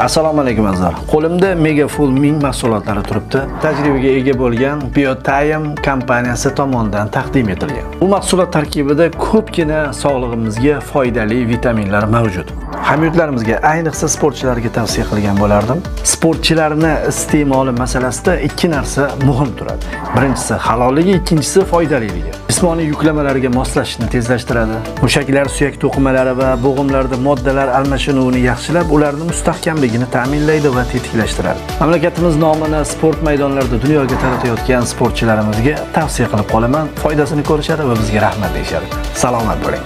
assalomu alaykum azizlar qo'limda megafull ming mahsulotlari turibdi. Tajribaga ega bo'lgan biotime kompaniyasi tomonidan taqdim etilgan. Bu mahsulot tarkibida ko'pgina sog'lig'imizga foydali vitaminlar mavjud. Hamyurtlarimizga ayniqsa sportchilarga tavsiya qilgan bo'lardim. Sportchilarni iste'moli masalasida ikki narsa muhim turadi. Birinchisi halolligi ikkinchisi foydaliligi. Jismoniy yuklamalarga moslashishni tezlashtiradi. Mushaklar suyak to'qimalari va bo'g'imlarda moddalar almashinuvini yaxshilab ularni mustahkamligini ta'minlaydi va tetiklashtiradi. Mamlakatimiz nomini sport maydonlarida dunyoga taratayotgan sportchilarimizga tavsiya qilib qolaman. Foydasini ko'rishadi va bizga rahmat deyishadi. Salomat bo'ling.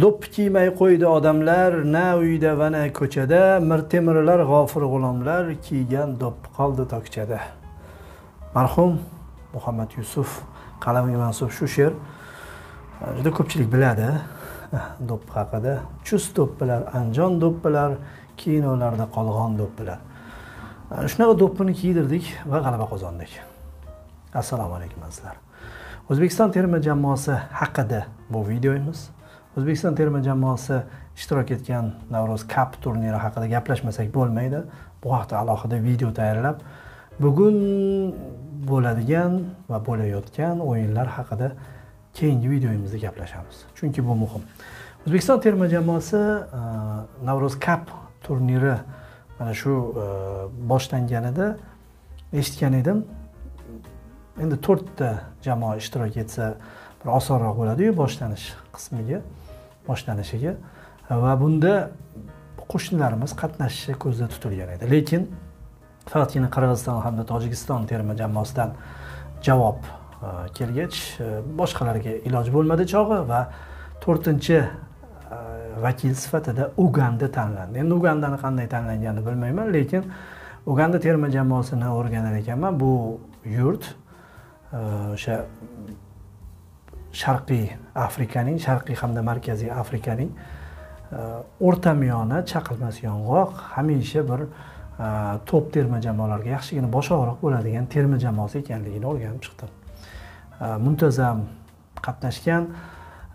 Do'ppi kiymay qo'ydi odamlar na uyda va na ko'chada. Mir temirlar g'ofir g'ulomlar kiygan do'ppi qoldi tokchada. Marhum muhammad yusuf qalamiga mansub shu she'r eh, juda ko'pchilik biladi eh, do'ppi haqida. Chust do'ppilar anjon do'ppilar kinolarda qolg'on do'ppilar eh, shunaqa do'ppini kiydirdik va g'alaba qozondik. Assalomu alaykum azizlar. O'zbekiston terma jamoasi haqida bu videomiz o'zbekiston terma jamoasi ishtirok etgan navro'z cup turniri haqida gaplashmasak bo'lmaydi. Bu haqda alohida video tayyorlab bugun bo'ladigan va bo'layotgan o'yinlar haqida keyingi videoyimizda gaplashamiz. Chunki bu muhim. O'zbekiston terma jamoasi e, navro'z cup turniri mana shu e, boshlanganida eshitgan edim. Endi to'rtta jamoa ishtirok etsa bir osonroq bo'ladiyu boshlanish qismiga. Boshlanishiga. Va bunda qo'shnilarimiz qatnashishi ko'zda tutilgan edi. Lekin faqatgina qirg'iziston hamda tojikiston terma jamoasidan javob e, kelgach e, boshqalarga iloj bo'lmadi chog'i va to'rtinchi e, vakil sifatida uganda tanlandi. Endi ugandani qanday tanlanganini bilmayman lekin uganda terma jamoasini o'rganar ekanman. Bu yurt o'sha sharqiy afrikaning sharqiy hamda markaziy afrikaning e, o'rta o'rtamiyona chaqilmas yong'oq hamisha bir e, top terma jamoalarga yaxshigina bosh og'riq bo'ladigan terma jamoasi ekanligini o'rganib chiqdim. E, muntazam qatnashgan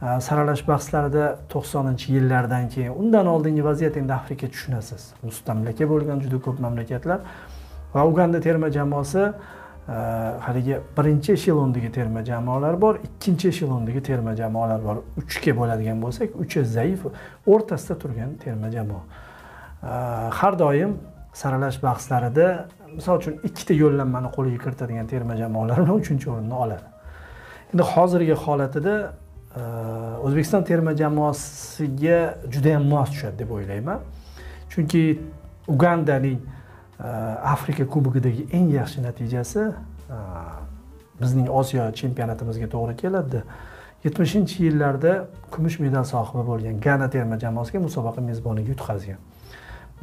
saralash bahslarida to'qsoninchi yillardan keyin undan oldingi vaziyat endi afrika tushunasiz. Mustamlaka bo'lgan juda ko'p mamlakatlar va uganda terma jamoasi haligi birinchi eshelondagi terma jamoalar bor ikkinchi eshelondagi terma jamoalar bor. Uchga bo'ladigan bo'lsak uchi zaif o'rtasida turgan terma jamoa. Har doim saralash bahslarida misol uchun ikkita yo'llanmani qo'lga kiritadigan terma jamoalar bilan uchinchi o'rinni oladi. Endi hozirgi holatida o'zbekiston terma jamoasiga judayam mos tushadi deb o'ylayman. Chunki ugandaning Э, afrika kubogidagi eng yaxshi natijasi э, bizning osiyo chempionatimizga to'g'ri keladi. Yetmishinchi yillarda kumush medal sohibi bo'lgan gana terma jamoasiga musobaqa mezboniga yutqazgan.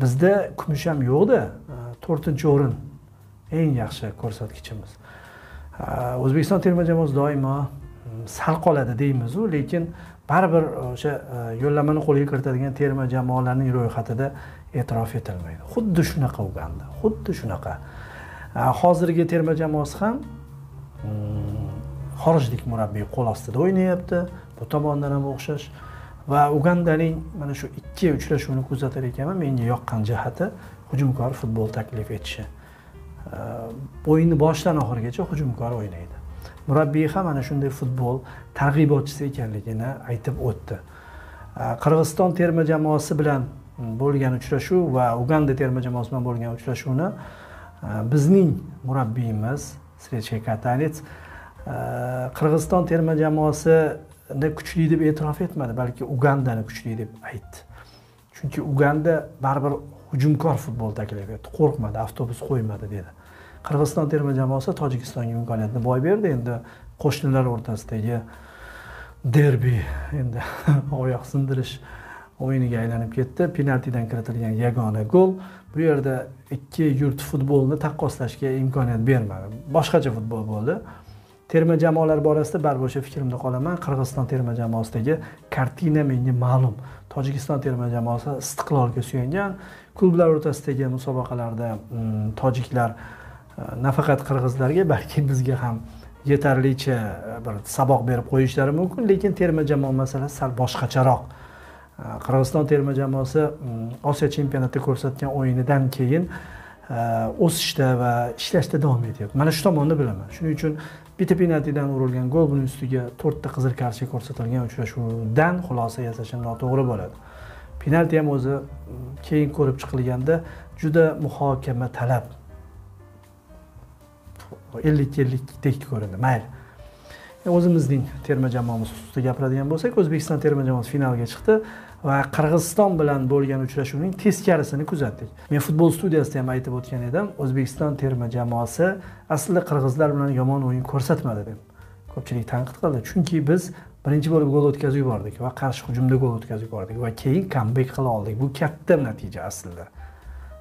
Bizda kumush ham yo'qda. Э, to'rtinchi o'rin eng yaxshi ko'rsatkichimiz. O'zbekiston terma jamoasi doimo sal qoladi deymizu lekin baribir o'sha yo'llanmani qo'lga kiritadigan terma jamoalarning ro'yxatida e'tirof etilmaydi. Xuddi shunaqa uganda xuddi shunaqa. Hozirgi terma jamoasi ham mm, xorijlik murabbiy qo'l ostida o'ynayapti. Bu tomondan ham o'xshash. Va ugandaning mana shu ikki uchrashuvni kuzatar ekanman menga yoqqan jihati hujumkor futbol taklif etishi. O'yinni boshidan oxirigacha hujumkor o'ynaydi. Murabbiy ham mana shunday futbol targ'ibotchisi ekanligini aytib o'tdi. Qirg'iziston terma jamoasi bilan bo'lgan uchrashuv va uganda terma jamoasi bilan bo'lgan uchrashuvni e, bizning murabbiyimiz srechka katanets e, qirg'iziston terma jamoasini kuchli deb e'tirof etmadi balki ugandani kuchli deb aytdi. Chunki uganda baribir hujumkor futbol taklif etdi. Qo'rqmadi avtobus qo'ymadi dedi. Qirg'iziston terma jamoasi tojikistonga imkoniyatni boy berdi. Endi qo'shnilar o'rtasidagi derbi endi oyoq sindirish o'yiniga aylanib ketdi. Penaltidan kiritilgan yagona gol. Bu yerda ikki yurt futbolni taqqoslashga imkoniyat bermadi. Boshqacha futbol bo'ldi. Terma jamoalar borasida baribir o'sha fikrimda qolaman. Qirg'iziston terma jamoasidagi kartina menga ma'lum. Tojikiston terma jamoasi istiqlolga suyangan. Klublar o'rtasidagi musobaqalarda mm, tojiklar e, nafaqat qirg'izlarga balki bizga ham yetarlicha e, bir saboq berib qo'yishlari mumkin. Lekin terma jamoa masalasi sal boshqacharoq. Qirg'iziston terma jamoasi mm, osiyo chempionatida ko'rsatgan o'yinidan keyin e, o'sishda va ishlashda davom etyapti. Mana shu tomonni bilaman. Shuning uchun bitta penaltidan urilgan gol buning ustiga to'rtta qizil kartochka ko'rsatilgan uchrashuvdan xulosa yasashim noto'g'ri bo'ladi. Penalti ham o'zi mm, keyin ko'rib chiqilganda juda muhokama talab. Ellik ellikdek ko'rindi. Mayli. E, o'zimizning terma jamoamiz ustida gapiradigan bo'lsak o'zbekiston terma jamoasi finalga chiqdi. Va qirg'iziston bilan bo'lgan uchrashuvning teskarisini kuzatdik. Men futbol studiyasida ham aytib o'tgan edim o'zbekiston terma jamoasi aslida qirg'izlar bilan yomon o'yin ko'rsatmadi deb. Ko'pchilik tanqid qildi chunki biz birinchi bo'lib gol o'tkazib yubordik va qarshi hujumda gol o'tkazib yubordik va keyin kambek qila oldik. Bu katta natija aslida.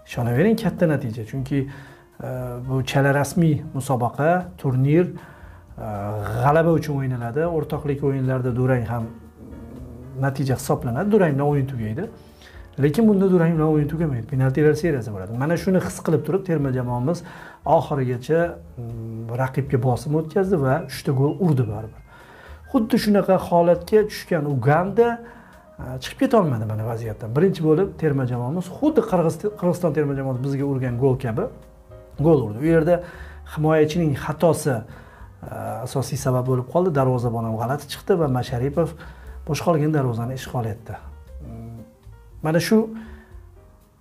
Ishonavering katta natija chunki e, bu chala rasmiy musobaqa turnir e, g'alaba uchun o'ynaladi. O'rtoqlik o'yinlarida durang ham natija hisoblanadi. Durang bilan o'yin tugaydi? Lekin bunda durang bilan o'yin tugamaydi? Penaltilar seriyasi bo'ladi. Mana shuni his qilib turib terma jamoamiz oxirigacha mm, raqibga bosim o'tkazdi va uchta gol urdi baribir. Xuddi shunaqa holatga tushgan uganda e, chiqib ketolmadi mana vaziyatdan. Birinchi bo'lib terma jamoamiz xuddi qirg'iziston terma jamoasi bizga urgan gol kabi gol urdi. U yerda himoyachining xatosi e, asosiy sabab bo'lib qoldi. Darvozabon ham g'alati chiqdi va masharipov bo'sh qolgan darvozani ishg'ol etdi. Mm. Mana shu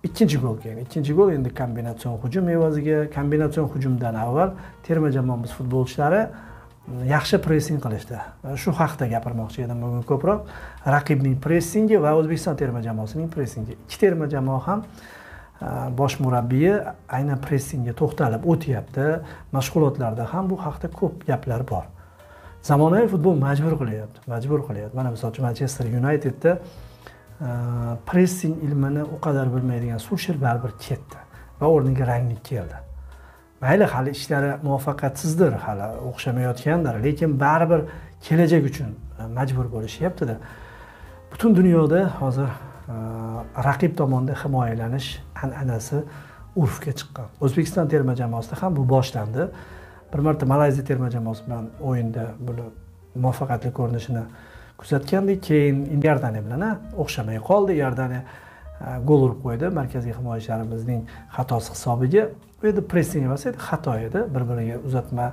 ikkinchi gol keyin ikkinchi gol endi kombinatsion hujum evaziga kombinatsion hujumdan avval terma jamoamiz futbolchilari mm, yaxshi pressing qilishdi. Shu haqida gapirmoqchi edim bugun ko'proq. Raqibning pressingi va o'zbekiston terma jamoasining pressingi. Ikki terma jamoa ham e, bosh murabbiyi aynan pressingga to'xtalib o'tyapti. Mashg'ulotlarda ham bu haqida ko'p gaplar bor. Zamonaviy futbol majbur qilyapti majbur qilyapti. Mana misol uchun manchester yunaytedda e, pressing ilmini u qadar bilmaydigan sulsher baribir ketdi va o'rniga rangnik keldi. Mayli hali ishlari muvaffaqiyatsizdir hali o'xshamayotgandir lekin baribir kelajak uchun e, majbur bo'lishyaptida. Butun dunyoda hozir e, raqib tomonidan himoyalanish an'anasi urfga chiqqan. O'zbekiston terma jamoasida ham bu boshlandi. Bir marta malayziya terma jamoasi bilan o'yinda buni muvaffaqiyatli ko'rinishini kuzatgandik keyin iordaniya bilan o'xshamay qoldi. Iordaniya gol urib qo'ydi. Markaziy himoyachilarimizning xatosi hisobiga. Bu yerda pressing emas edi xato edi. Bir biriga uzatma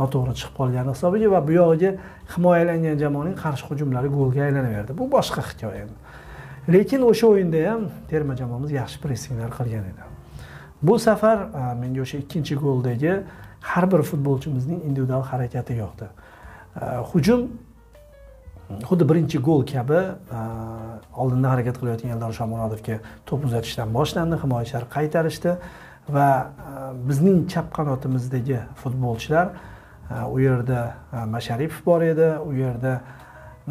noto'g'ri chiqib qolgani hisobiga va bu yog'iga himoyalangan jamoaning qarshi hujumlari golga aylanaverdi. Bu boshqa hikoya. Endi lekin o'sha o'yinda ham terma jamoamiz yaxshi pressinglar qilgan edi. Bu safar menga o'sha ikkinchi goldagi har bir futbolchimizning individual harakati yoqdi hujum xuddi birinchi gol kabi oldinda harakat qilayotgan eldor shomurodovga to'p uzatishdan boshlandi himoyachilar qaytarishdi va bizning chap qanotimizdagi futbolchilar u yerda masharipov bor edi u yerda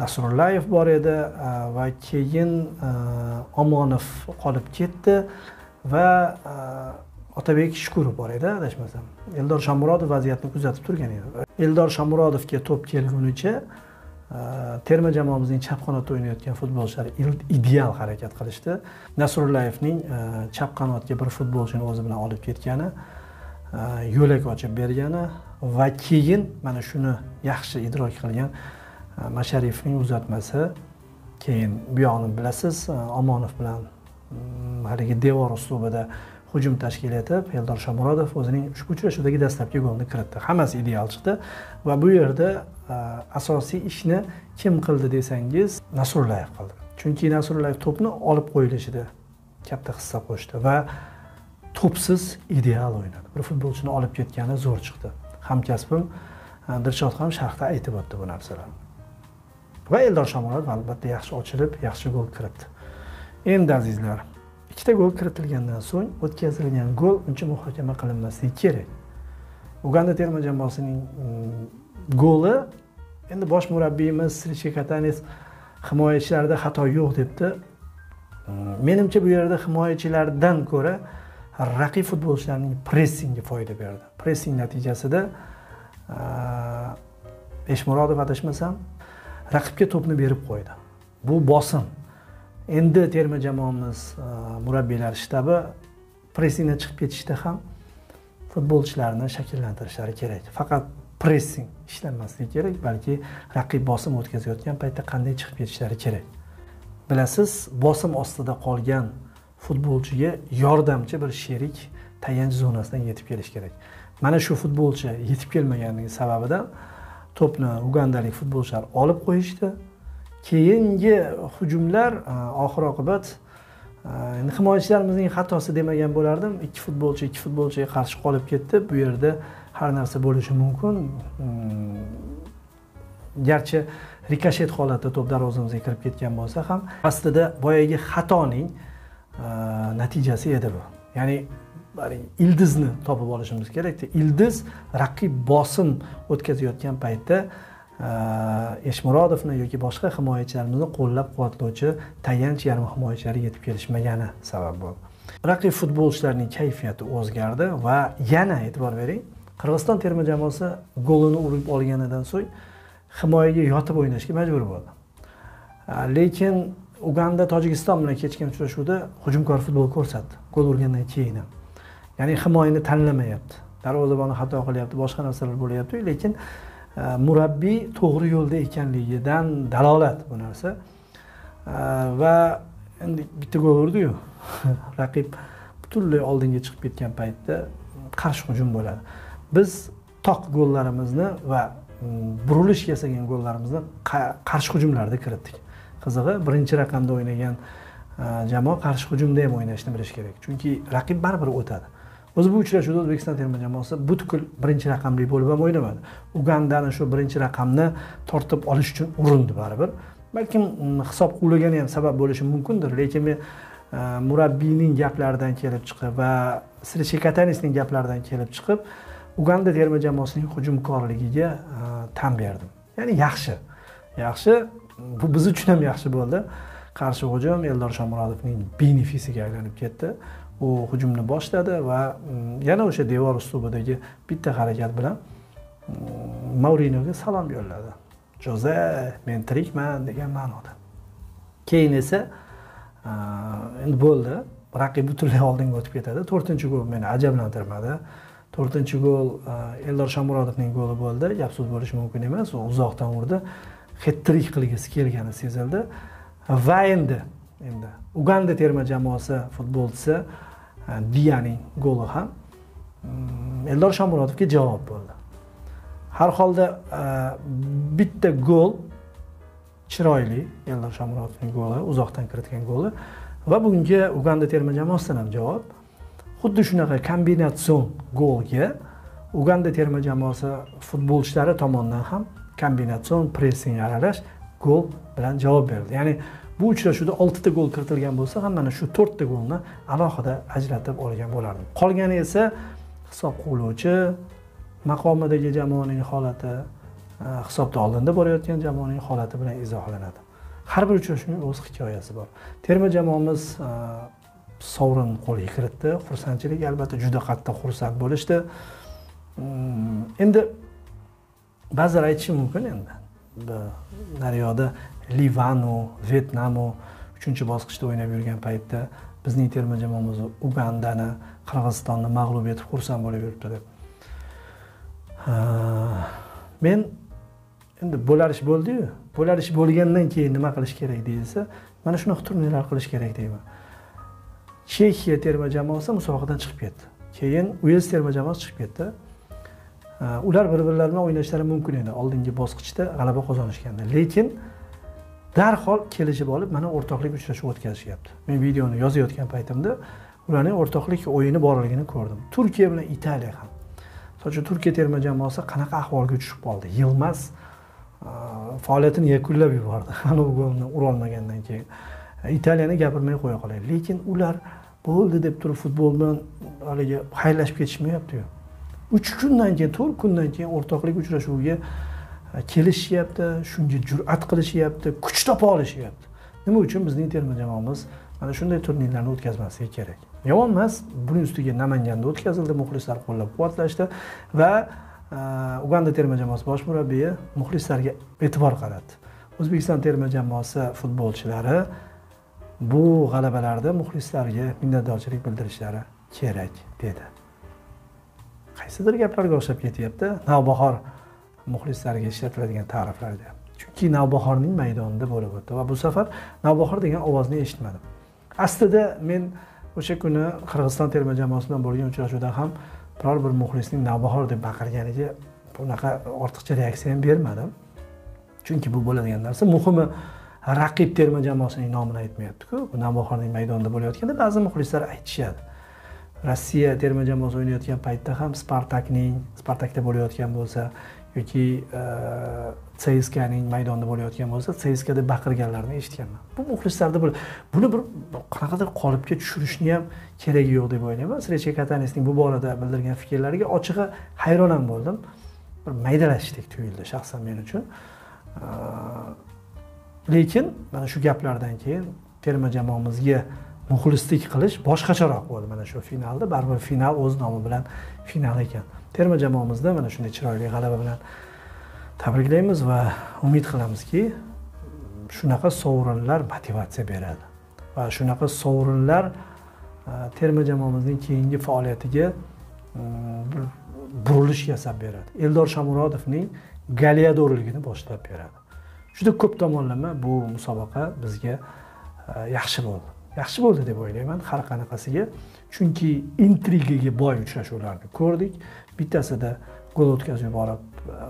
nasrullayev bor edi va keyin omonov qolib ketdi va otabek shukurov bor edi adashmasam. Eldor shomurodov vaziyatni kuzatib turgan edi. Eldor shomurodovga to'p kelgunicha e, terma jamoamizning chap qanotda o'ynayotgan futbolchilar ideal harakat qilishdi. Nasrullayevning e, chap qanotga bir futbolchini o'zi bilan olib ketgani e, yo'lak ochib bergani va keyin mana shuni yaxshi idrok qilgan masharifning uzatmasi. Keyin bu yog'ini bilasiz omonov bilan mm, haligi devor uslubida hujum tashkil etib eldor shomurodov o'zining ushbu uchrashuvdagi dastlabki golni kiritdi. Hammasi ideal chiqdi va bu yerda e, asosiy ishni kim qildi desangiz nasrullayev qildi. Chunki nasrullayev to'pni olib qo'yilishida katta hissa qo'shdi va to'psiz ideal o'ynadi. Bir futbolchini olib ketgani zo'r chiqdi. Hamkasbim e, dilshod ham sharhda aytib o'tdi bu narsalarni. Va eldor shomurodov albatta yaxshi ochilib yaxshi gol kiritdi. Endi azizlar ikkita gol kiritilgandan so'ng o'tkazilgan gol uncha muhokama qilinmasligi kerak. Uganda terma jamoasining mm, goli endi bosh murabbiyimiz srichi katanis himoyachilarda xato yo'q debdi. Mm, menimcha bu yerda himoyachilardan ko'ra raqib futbolchilarning pressingi foyda berdi. Pressing natijasida mm, eshmurodov adashmasam raqibga to'pni berib qo'ydi. Bu bosim. Endi terma jamoamiz e, murabbiylar shtabi pressingdan chiqib ketishda ham futbolchilarni shakllantirishlari kerak. Faqat pressing ishlanmasligi kerak balki raqib bosim o'tkazayotgan paytda qanday chiqib ketishlari kerak. Bilasiz bosim ostida qolgan futbolchiga yordamchi bir sherik tayanch zonasidan yetib kelishi kerak. Mana shu futbolchi yetib kelmaganligi sababidan to'pni ugandalik futbolchilar olib qo'yishdi. Keyingi hujumlar e, oxir oqibat e, endi himoyachilarimizning xatosi demagan bo'lardim. Ikki futbolchi ikki futbolchiga qarshi qolib ketdi. Bu yerda har narsa bo'lishi mumkin. Mm, garchi rikoshet holatda to'p darvozamizga kirib ketgan bo'lsa ham aslida boyagi xatoning e, natijasi edi bu. Ya'ni ildizni topib olishimiz kerakda ildiz raqib bosim o'tkazayotgan paytda Э, eshmurodovni yoki boshqa himoyachilarimizni qo'llab quvvatlovchi tayanch yarim himoyachilar yetib kelishmagani sabab bo'ldi. Raqib futbolchilarning kayfiyati o'zgardi va yana e'tibor bering qirg'iziston terma jamoasi golini urib olganidan so'ng himoyaga yotib o'ynashga majbur bo'ldi. Э, lekin uganda tojikiston bilan kechgan uchrashuvda hujumkor futbol ko'rsatdi gol urgandan keyin ham. Ya'ni himoyani tanlamayapti. Darvozaboni xato qilyapti boshqa narsalar bo'lyapti lekin murabbiy to'g'ri yo'lda ekanligidan dalolat bu narsa. Va endi bitta gol urdiyu. Raqib butunlay oldinga chiqib ketgan paytda qarshi hujum bo'ladi. Biz toq gollarimizni va mm, burilish yasagan gollarimizni qarshi hujumlarda kiritdik. Qizig'i birinchi raqamda o'ynagan e, jamoa qarshi hujumda ham o'ynashni bilish kerak. Chunki raqib baribir o'tadi. O'zi bu uchrashuvda o'zbekiston terma jamoasi butkul birinchi raqamli bo'lib ham o'ynamadi. Ugandani shu birinchi raqamni tortib olish uchun urindi baribir. Balkim mm, hisob quvlagani ham sabab bo'lishi mumkindir lekin men murabbiyning gaplaridan kelib chiqib va srechekatanisning gaplaridan kelib chiqib uganda terma jamoasining hujumkorligiga e, tan berdim. Ya'ni yaxshi yaxshi. Bu biz uchun ham yaxshi bo'ldi. Qarshi hujum eldor shomurodovning benefisiga aylanib ketdi. U hujumni boshladi va mm, yana o'sha devor uslubidagi bitta harakat bilan mm, maurinoga salom yo'lladi. Joze men tirikman degan ma'noda. Keyin esa endi bo'ldi. Raqib butunlay oldinga o'tib ketadi. To'rtinchi gol meni ajablantirmadi. To'rtinchi gol eldor shomurodovning goli bo'ldi. Gap so'z bo'lishi mumkin emas. U uzoqdan urdi. Hetrik qilgisi kelgani sezildi. Va endi endi uganda terma jamoasi futbolchisi e, diyaning goli ham mm, eldor shomurodovga javob bo'ldi. Har holda e, bitta gol chiroyli eldor shomurodovning goli uzoqdan kiritgan goli va bugungi uganda terma jamoasidan ham javob. Xuddi shunaqa kombinatsion golga uganda terma jamoasi futbolchilari tomonidan ham kombinatsion pressing aralash gol bilan javob berdi. Ya'ni bu uchrashuvda oltita gol kiritilgan bo'lsa ham mana shu to'rtta golni alohida ajratib olgan bo'lardim. Qolgani esa hisob quvlovchi maqomidagi jamoaning holati e, hisobda oldinda borayotgan jamoaning holati bilan izohlanadi. Har bir uchrashuvning o'z hikoyasi bor. Terma jamoamiz e, sovrin qo'lga kiritdi. Xursandchilik albatta juda qattiq xursand bo'lishdi. Mm, endi ba'zilar aytishi mumkin endi. Nariyoqda livanu vyetnamu uchinchi bosqichda o'ynab yurgan paytda bizning terma jamoamiz ugandani qirg'izistonni mag'lub etib xursand bo'lib yuribdi deb. Men endi bo'lar ish bo'ldiyu. Bo'lar ish bo'lgandan keyin nima qilish kerak deyilsa mana shunaqa turnirlar qilish kerak deyman. Chexiya terma jamoasi musobaqadan chiqib ketdi. Keyin uels terma jamoasi chiqib ketdi. Э, ular bir birlari bilan o'ynashlari mumkin edi. Oldingi bosqichda g'alaba qozonishganda lekin darhol kelishib olib mana o'rtoqlik uchrashuvi o'tkazishyapti. Men videoni yozayotgan paytimda ularning o'rtoqlik o'yini borligini ko'rdim. Turkiya bilan italiya ham. Misol uchun turkiya terma jamoasi qanaqa ahvolga tushib qoldi? Yilmaz e, faoliyatini yakunlab yubordi. Anavi golni urolmagandan keyin. E, Italiyani gapirmay qo'ya qolay. Lekin ular bo'ldi deb turib futbol bilan haligi xayrlashib ketishmayaptiyu. Uch kundan keyin to'rt kundan keyin o'rtoqlik uchrashuviga e, kelishyapti shunga jur'at qilishyapti kuch topa olishyapti nima uchun bizning terma jamoamiz? Mana shunday turnirlarni o'tkazmasligi kerak. Yomon emas buning ustiga namanganda o'tkazildi muxlislar qo'llab quvvatlashdi va e, uganda terma jamoasi bosh murabbiyi muxlislarga e'tibor qaratdi. O'zbekiston terma jamoasi futbolchilari bu g'alabalarda muxlislarga minnatdorchilik bildirishlari kerak dedi. Qaysidir gaplarga o'xshab ketyapti. Navbahor muxlislariga ishlatiladigan ta'riflarda chunki navbahorning maydonida bo'lib o'tdi va bu safar navbahor degan ovozni eshitmadim. Aslida men o'sha kuni qirg'iziston terma jamoasi bilan bo'lgan uchrashuvda ham biror bir muxlisning navbahor deb baqirganiga bunaqa ortiqcha reaksiya ham bermadim. Chunki bu bo'ladigan narsa muhimi raqib terma jamoasining nomini aytmayaptiku. Bu navbahorning maydonida bo'layotganda ba'zi muxlislar aytishadi. Rossiya terma jamoasi o'ynayotgan paytda ham spartakning spartakda bo'layotgan bo'lsa yoki e, cskaning maydonida bo'layotgan bo'lsa cska deb baqirganlarini eshitganman. Bu muxlislarda buni bir qanaqadir qolipga tushirishni ham keragi yo'q deb o'ylayman. Srecha katanesning bu borada bildirgan fikrlariga ochig'i hayron ham bo'ldim. Bir maydalashdek tuyuldi shaxsan men uchun. E, lekin mana shu gaplardan keyin terma jamoamizga muxlislik qilish boshqacharoq bo'ldi mana shu finalda. Baribir final o'z nomi bilan final ekan. Terma jamoamizni mana shunday chiroyli g'alaba bilan tabriklaymiz va umid qilamizki shunaqa sovrinlar motivatsiya beradi. Va shunaqa sovrinlar e, terma jamoamizning keyingi faoliyatiga e, bir burilish yasab beradi. Eldor shomurodovning galiadorligini boshlab beradi. Juda ko'p tomonlama bu musobaqa bizga e, yaxshi bo'ldi. Yaxshi bo'ldi deb o'ylayman har qanaqasiga. Chunki intrigaga boy uchrashuvlarni ko'rdik. Bittasida gol o'tkazib yuborib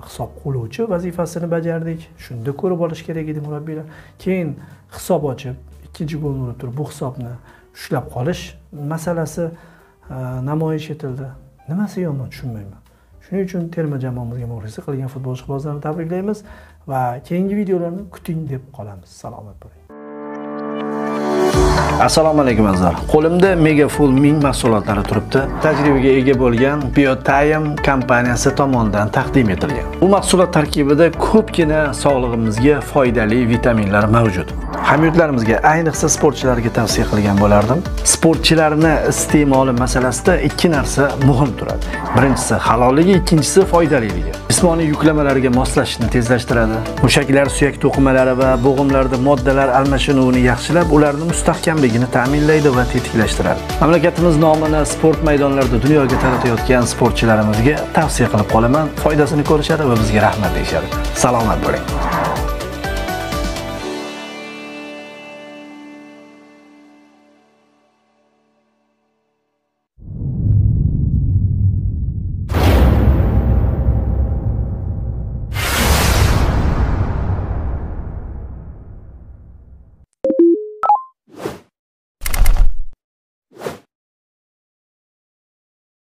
hisob qiluvchi vazifasini bajardik. Shunda ko'rib olish kerak edi murabbiylar. Keyin hisob ochib ikkinchi golni urib turib bu hisobni ushlab qolish masalasi e, namoyish etildi. Nimasi yomon tushunmayman. Shuning uchun terma jamoamizga muxlislik qilgan futbol ishqibozlarni tabriklaymiz va keyingi videolarni kuting deb qolamiz. Salomat bo'ling. Assalomu alaykum azizlar qo'limda megaful ming mahsulotlari turibdi. Tajribaga ega bo'lgan biotime kompaniyasi tomonidan taqdim etilgan. Bu mahsulot tarkibida ko'pgina sog'lig'imizga foydali vitaminlar mavjud. Hamyurtlarimizga ayniqsa sportchilarga tavsiya qilgan bo'lardim. Sportchilarni iste'moli masalasida ikki narsa muhim turadi. Birinchisi halolligi ikkinchisi foydaliligi. Jismoniy yuklamalarga moslashishni tezlashtiradi. Mushaklar suyak to'qimalari va bo'g'imlarda moddalar almashinuvini yaxshilab ularni mustahkamligini ta'minlaydi va tetiklashtiradi. Mamlakatimiz nomini sport maydonlarida dunyoga taratayotgan sportchilarimizga tavsiya qilib qolaman. Foydasini ko'rishadi va bizga rahmat deyishadi. Salomat bo'ling.